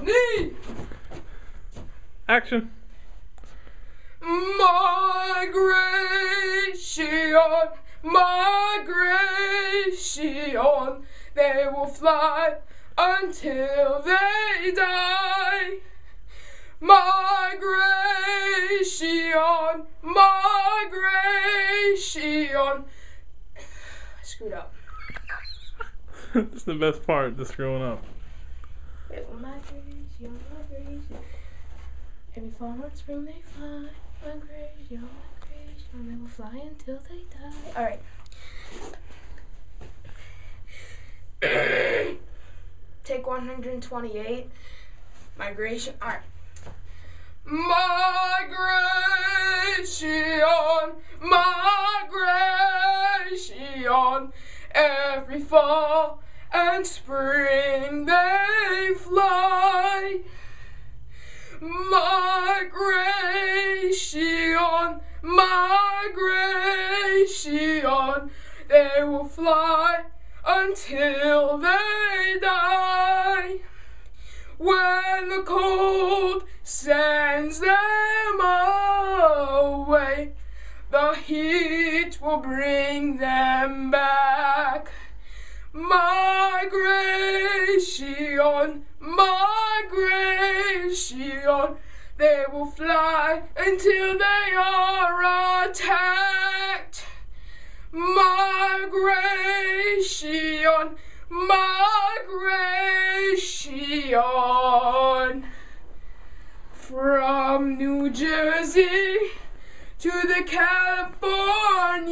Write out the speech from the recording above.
Knee! Action. Migration, migration, they will fly until they die. Migration, migration. I screwed up. That's the best part, just screwing up. Migration, migration. Every fall and spring they fly. Migration, migration. They will fly until they die. Alright. Take 128. Migration. Alright. Migration, migration. Every fall and spring Migration, migration. They will fly until they die. When the cold sends them away, the heat will bring them back. Migration, migration, they will fly until they are attacked. Migration, migration, from New Jersey to the Californian sea.